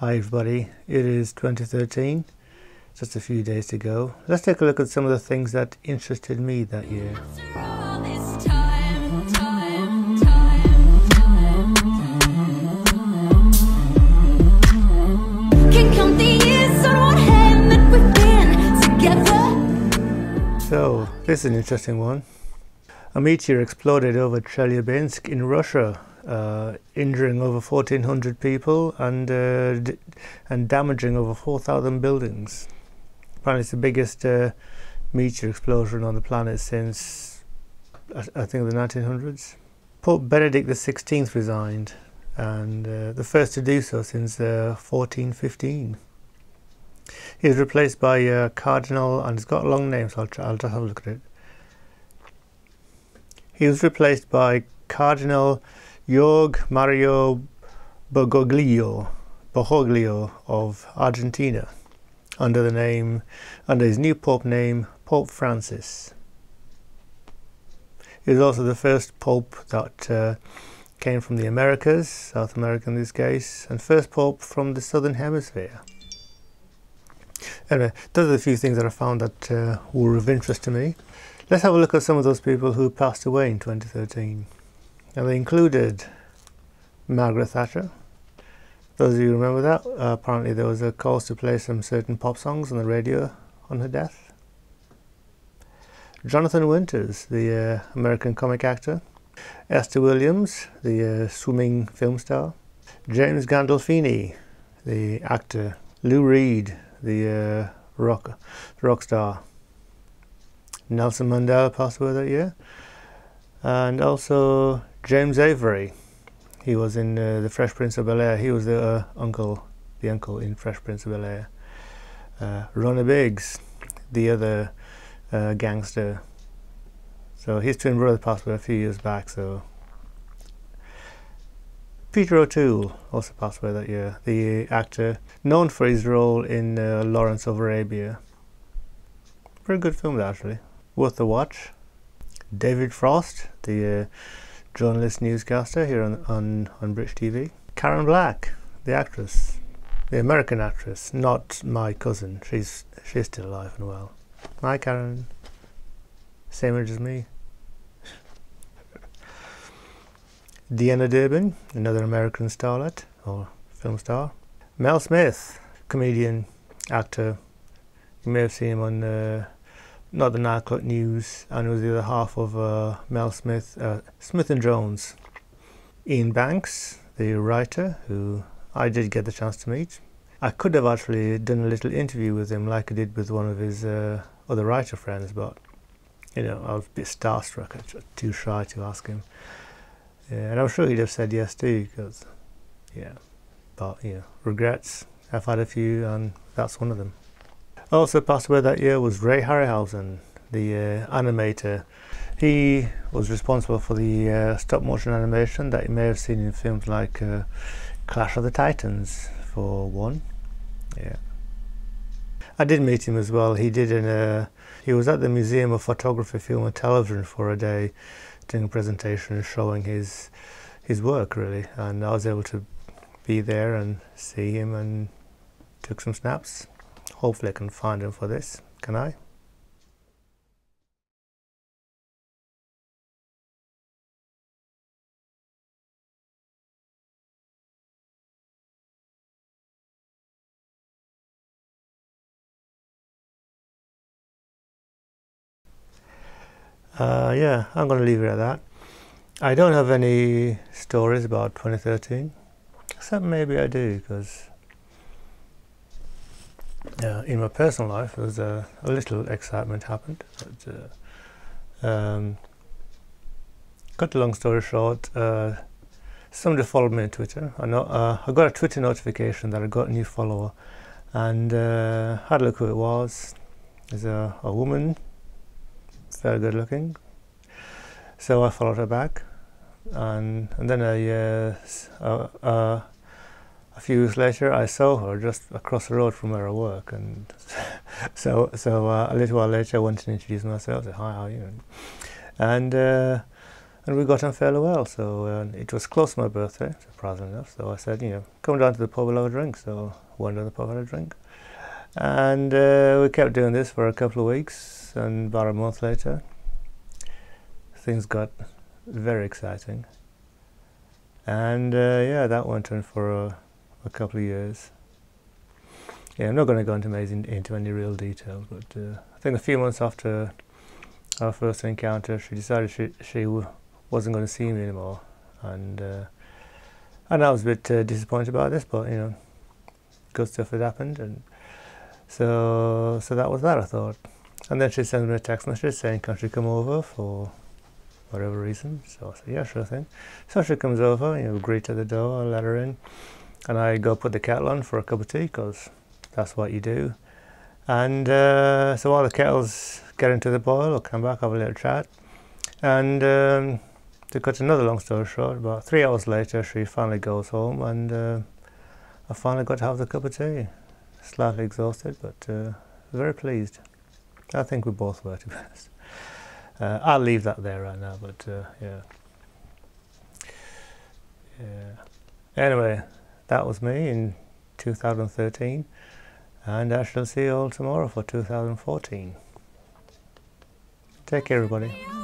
Hi everybody, it is 2013, just a few days to go. Let's take a look at some of the things that interested me that year. So, this is an interesting one. A meteor exploded over Chelyabinsk in Russia uh, injuring over 1,400 people and uh, and damaging over 4,000 buildings. Apparently, it's the biggest uh, meteor explosion on the planet since I, I think the 1900s. Pope Benedict XVI resigned, and uh, the first to do so since 1415. Uh, he was replaced by uh, Cardinal, and he's got a long name, so I'll, try, I'll just have a look at it. He was replaced by Cardinal Jorge Mario Bergoglio, Bergoglio of Argentina under the name under his new pope name Pope Francis. He was also the first pope that uh, came from the Americas, South America in this case, and first pope from the southern hemisphere. Anyway, those are the few things that I found that uh, were of interest to me. Let's have a look at some of those people who passed away in 2013. Now they included Margaret Thatcher. Those of you remember that, uh, apparently there was a call to play some certain pop songs on the radio on her death. Jonathan Winters, the uh, American comic actor. Esther Williams, the uh, swimming film star. James Gandolfini, the actor. Lou Reed, the uh, rock, rock star. Nelson Mandela passed away that year. And also James Avery. He was in uh, the Fresh Prince of Bel Air. He was the uh, uncle, the uncle in Fresh Prince of Bel Air. Uh, Ronnie Biggs, the other uh, gangster. So his twin brother passed away a few years back. So Peter O'Toole also passed away that year. The actor known for his role in uh, Lawrence of Arabia. Very good film, actually. Worth the watch. David Frost, the uh, journalist newscaster here on, on, on British TV. Karen Black, the actress, the American actress, not my cousin. She's she's still alive and well. Hi Karen. Same age as me. Deanna Durbin, another American starlet or film star. Mel Smith, comedian, actor. You may have seen him on uh, not the o'clock news, and it was the other half of uh, Mel Smith, uh, Smith and Jones. Iain Banks, the writer, who I did get the chance to meet. I could have actually done a little interview with him, like I did with one of his uh, other writer friends, but you know I was a bit starstruck, I was too shy to ask him. Yeah, and I'm sure he'd have said yes too, because yeah, but you know, regrets. I've had a few, and that's one of them. Also passed away that year was Ray Harryhausen, the uh, animator. He was responsible for the uh, stop motion animation that you may have seen in films like uh, Clash of the Titans, for one. Yeah. I did meet him as well. He did in a, he was at the Museum of Photography, Film and Television for a day doing a presentation showing his his work really and I was able to be there and see him and took some snaps. Hopefully I can find him for this. Can I? Uh, yeah, I'm going to leave it at that. I don't have any stories about 2013, except maybe I do, because uh, in my personal life, there was a, a little excitement happened. But, uh, um, cut a long story short, uh, somebody followed me on Twitter. I, know, uh, I got a Twitter notification that I got a new follower, and uh, had a look who it was. There's a, a woman, very good looking. So I followed her back, and and then I uh, a few years later, I saw her just across the road from where I work, and so so uh, a little while later, I went and introduced myself. Said, "Hi, how are you?" And uh, and we got on fairly well. So uh, it was close to my birthday, surprisingly enough. So I said, you know, come down to the pub, we'll have a drink. So went down to the pub, had a drink. And uh, we kept doing this for a couple of weeks, and about a month later, things got very exciting. And uh, yeah, that went on for a, a, couple of years. Yeah, I'm not going to go into, amazing, into any real details, but uh, I think a few months after our first encounter, she decided she, she wasn't going to see me anymore. And uh, and I was a bit uh, disappointed about this, but you know, good stuff had happened, and so so that was that. I thought, and then she sent me a text message saying, "Can she come over for whatever reason?" So I said, "Yeah, sure thing." So she comes over, you know, greet at the door, I let her in, and I go put the kettle on for a cup of tea because that's what you do. And uh, so while the kettle's getting to the boil, I'll come back, have a little chat, and. Um, to cut another long story short, about three hours later, she finally goes home, and uh, I finally got to have the cup of tea. Slightly exhausted, but uh, very pleased. I think we both were, to be honest. Uh, I'll leave that there right now, but uh, yeah. Yeah. Anyway, that was me in 2013, and I shall see you all tomorrow for 2014. Take care, everybody.